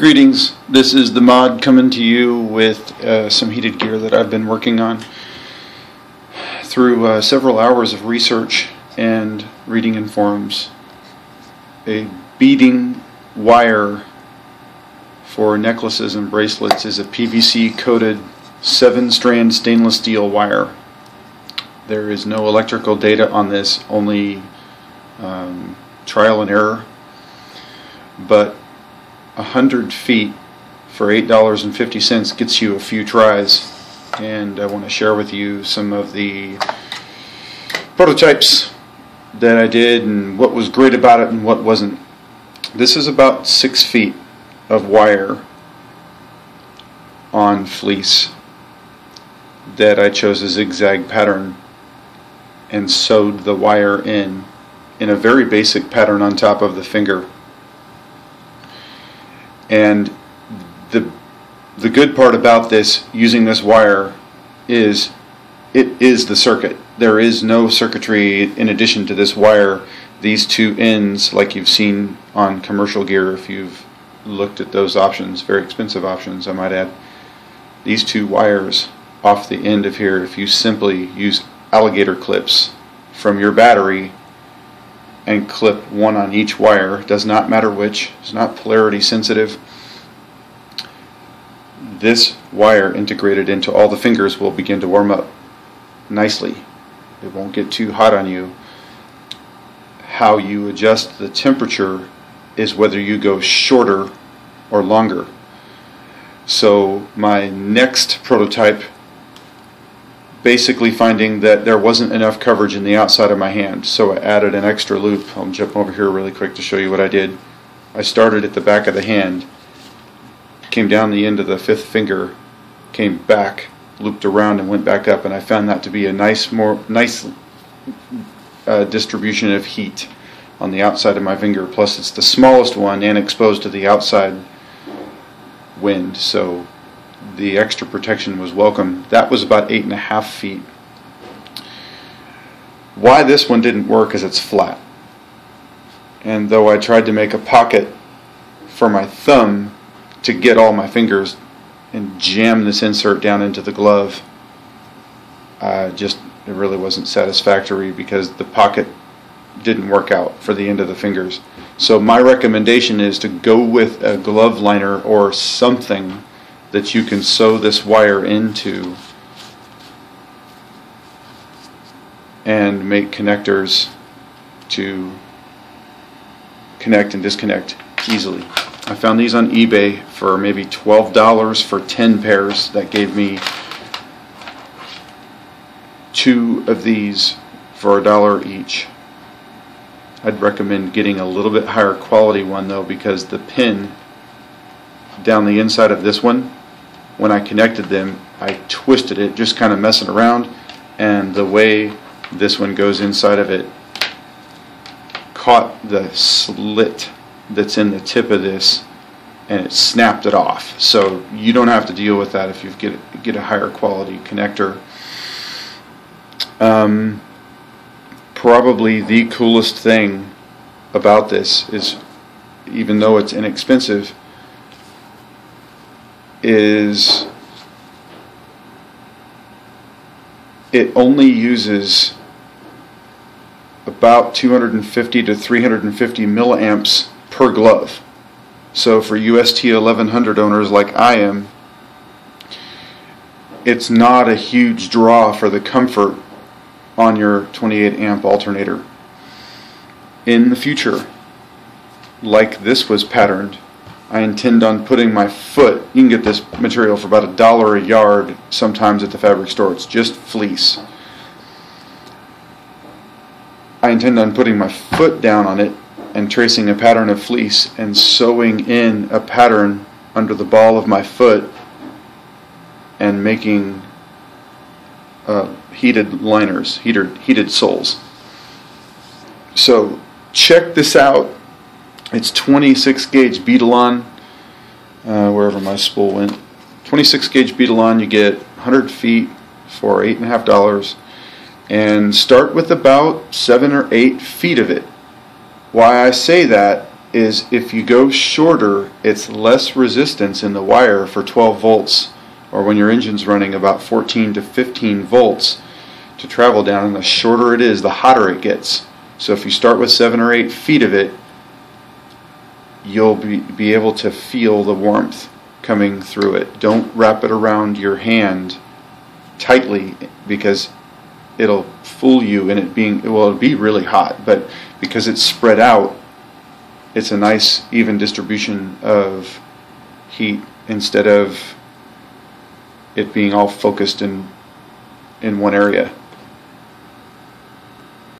Greetings. This is the mod coming to you with uh, some heated gear that I've been working on through uh, several hours of research and reading in forums. A beading wire for necklaces and bracelets is a PVC coated 7 strand stainless steel wire. There is no electrical data on this, only um, trial and error. But a hundred feet for eight dollars and fifty cents gets you a few tries, and I want to share with you some of the prototypes that I did and what was great about it and what wasn't. This is about six feet of wire on fleece that I chose a zigzag pattern and sewed the wire in in a very basic pattern on top of the finger and the the good part about this using this wire is it is the circuit. There is no circuitry in addition to this wire. These two ends, like you've seen on commercial gear, if you've looked at those options, very expensive options, I might add. These two wires off the end of here, if you simply use alligator clips from your battery and clip one on each wire. Does not matter which, it's not polarity sensitive. This wire integrated into all the fingers will begin to warm up nicely. It won't get too hot on you. How you adjust the temperature is whether you go shorter or longer. So my next prototype basically finding that there wasn't enough coverage in the outside of my hand, so I added an extra loop. I'll jump over here really quick to show you what I did. I started at the back of the hand, came down the end of the fifth finger, came back, looped around, and went back up, and I found that to be a nice, more nice uh, distribution of heat on the outside of my finger. Plus, it's the smallest one and exposed to the outside wind, so the extra protection was welcome. That was about eight and a half feet. Why this one didn't work is it's flat. And though I tried to make a pocket for my thumb to get all my fingers and jam this insert down into the glove, uh, just it really wasn't satisfactory because the pocket didn't work out for the end of the fingers. So my recommendation is to go with a glove liner or something that you can sew this wire into and make connectors to connect and disconnect easily. I found these on eBay for maybe $12 for 10 pairs. That gave me two of these for a dollar each. I'd recommend getting a little bit higher quality one though because the pin down the inside of this one when I connected them, I twisted it, just kind of messing around, and the way this one goes inside of it caught the slit that's in the tip of this and it snapped it off. So you don't have to deal with that if you get get a higher quality connector. Um, probably the coolest thing about this is, even though it's inexpensive, is it only uses about 250 to 350 milliamps per glove. So for UST 1100 owners like I am, it's not a huge draw for the comfort on your 28 amp alternator. In the future, like this was patterned, I intend on putting my foot. You can get this material for about a dollar a yard sometimes at the fabric store. It's just fleece. I intend on putting my foot down on it and tracing a pattern of fleece and sewing in a pattern under the ball of my foot and making uh, heated liners, heated, heated soles. So check this out it's 26 gauge Beadalon, uh, wherever my spool went. 26 gauge Beadalon, you get 100 feet for eight and a half dollars, and start with about seven or eight feet of it. Why I say that is if you go shorter, it's less resistance in the wire for 12 volts, or when your engine's running about 14 to 15 volts to travel down, and the shorter it is, the hotter it gets. So if you start with seven or eight feet of it, you'll be, be able to feel the warmth coming through it. Don't wrap it around your hand tightly because it'll fool you in it being well it'll be really hot but because it's spread out it's a nice even distribution of heat instead of it being all focused in in one area